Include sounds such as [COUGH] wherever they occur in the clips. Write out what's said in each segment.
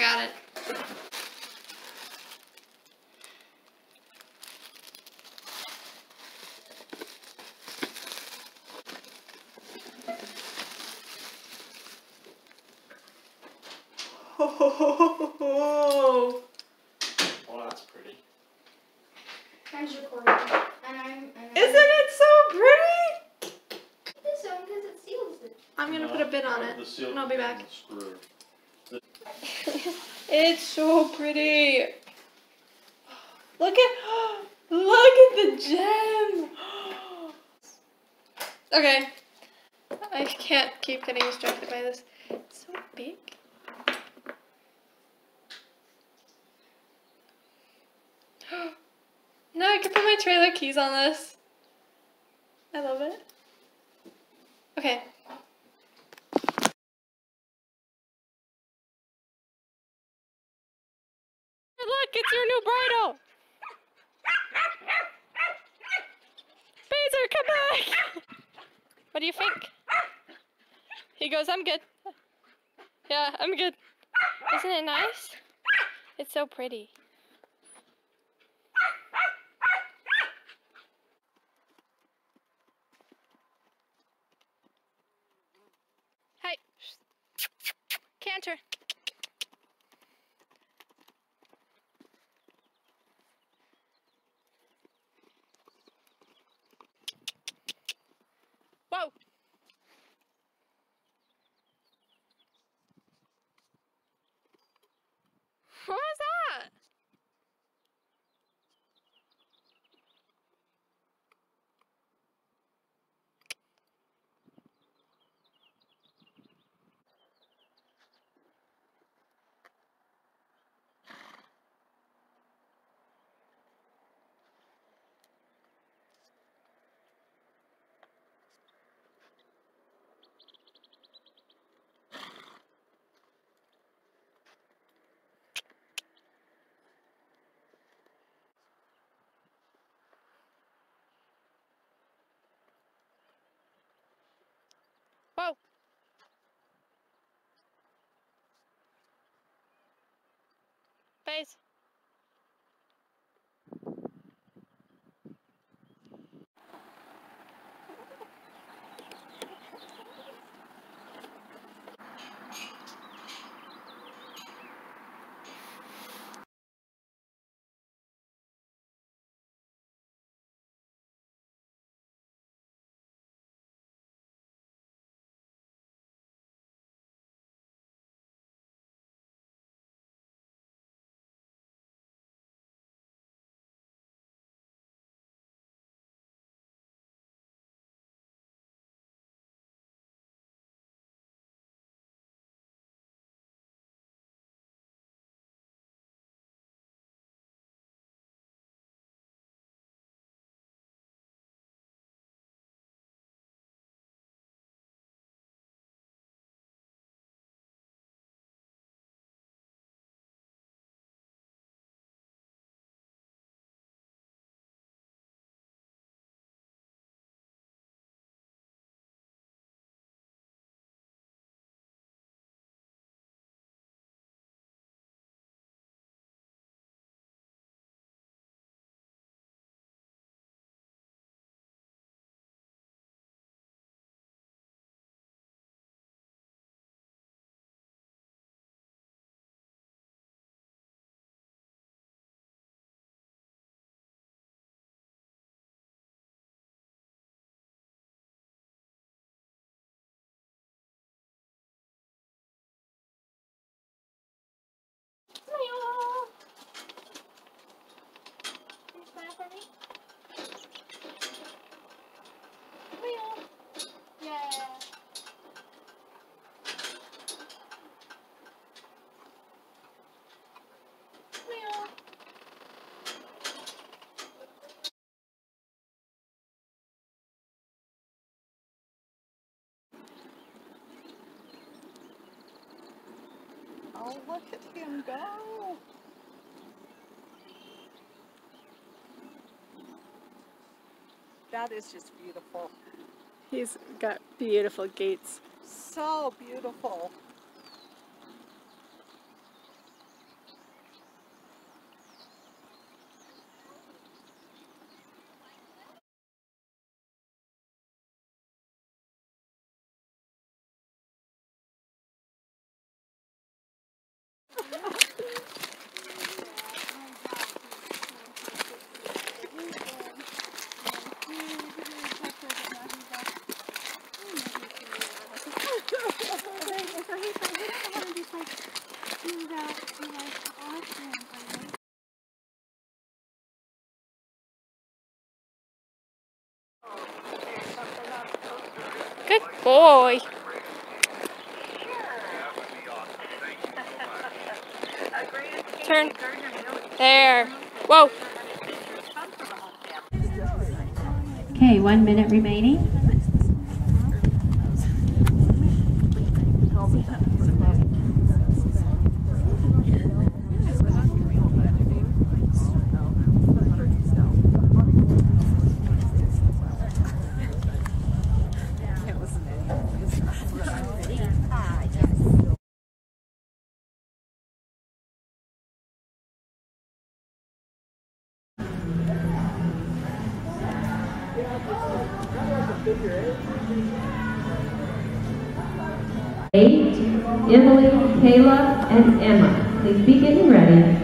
got it. Oh, Well, that's pretty. Time's recording. And I'm. And I'm Isn't it so pretty? This one because it seals it. I'm gonna No, put a bit on it. and I'll be back. Screw. It's so pretty. Look at look at the gem. Okay. I can't keep getting distracted by this. It's so big. [GASPS] No, I can put my trailer keys on this. I love it. Okay. It's your new bridle. Baser, come back. What do you think? He goes, I'm good. Yeah, I'm good. Isn't it nice? It's so pretty. Hi. Canter. Whoa. What was that? Whoa. Face. Oh, look at him go. That is just beautiful. He's got beautiful gaits. So beautiful. Boy. Turn. There. Whoa. Okay, one minute remaining. Eight, Emily, Kayla, and Emma. Please be getting ready.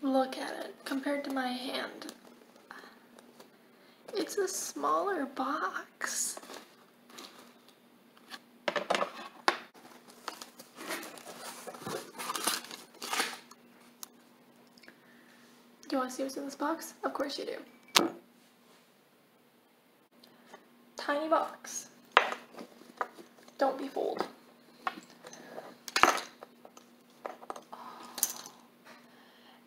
Look at it compared to my hand. It's a smaller box. Do you want to see what's in this box? Of course you do. Tiny box. Don't be fooled. Oh,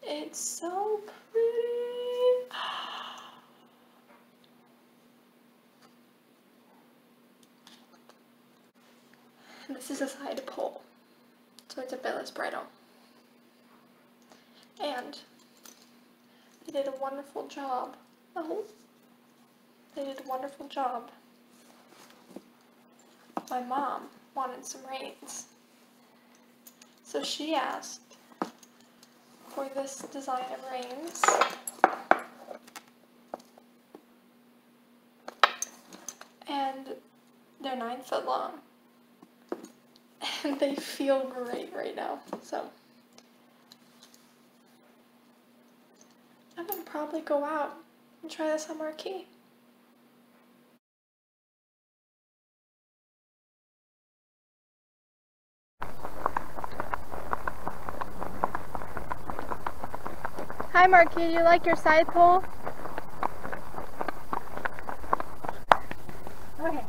it's so this is a sidepull. So it's a bitless bridle. And they did a wonderful job. Oh. They did a wonderful job. My mom wanted some reins. So she asked for this design of reins. And they're nine foot long. And [LAUGHS] they feel great right now. So I'm gonna probably go out and try this on Marque. Hi Marque, do you like your sidepull? Okay.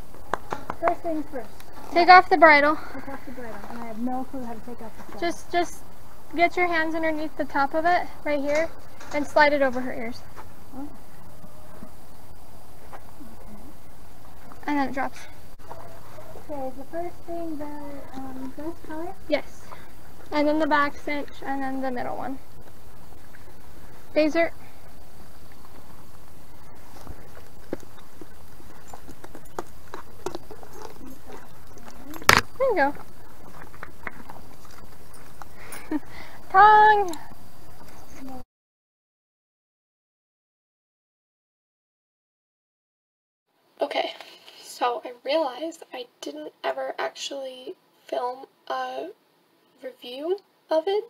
First things first. Take off the bridle. Take off the bridle. And I have no clue how to take off the bridle. Just just get your hands underneath the top of it, right here, and slide it over her ears. And then it drops. Okay, is the first thing the um, color? Yes. And then the back cinch, and then the middle one. Desert. You go. Tongue! Okay, so I realized I didn't ever actually film a review of it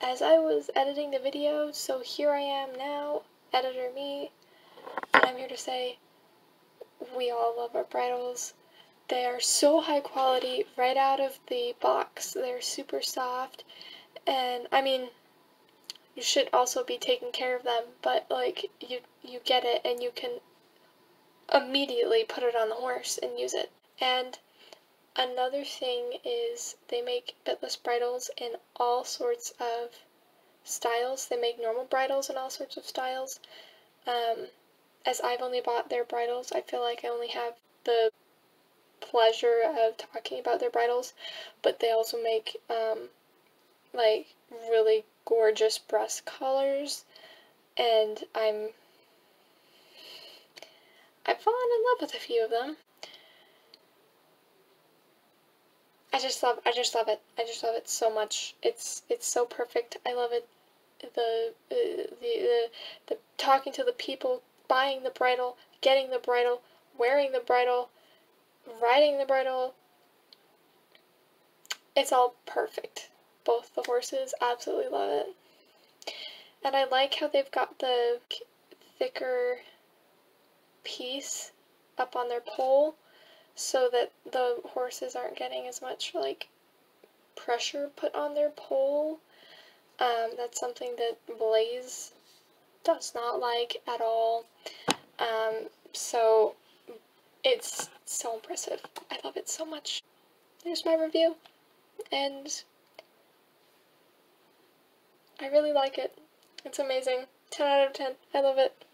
as I was editing the video, so here I am now, editor me, and I'm here to say we all love our bridles. They are so high quality right out of the box. They're super soft, and I mean, you should also be taking care of them, but like you you get it and you can immediately put it on the horse and use it. And another thing is they make bitless bridles in all sorts of styles. They make normal bridles in all sorts of styles. Um, as I've only bought their bridles, I feel like I only have the pleasure of talking about their bridles, but they also make um, like really gorgeous breast collars, and I'm I've fallen in love with a few of them. I just love I just love it. I just love it so much. It's it's so perfect. I love it. The uh, the the the talking to the people, buying the bridle, getting the bridle, wearing the bridle, riding the bridle. It's all perfect. Both the horses absolutely love it. And I like how they've got the thicker piece up on their poll so that the horses aren't getting as much like pressure put on their poll. Um, that's something that Blaze does not like at all. Um, so it's so impressive. I love it so much. Here's my review, and I really like it. It's amazing. 10 out of 10. I love it.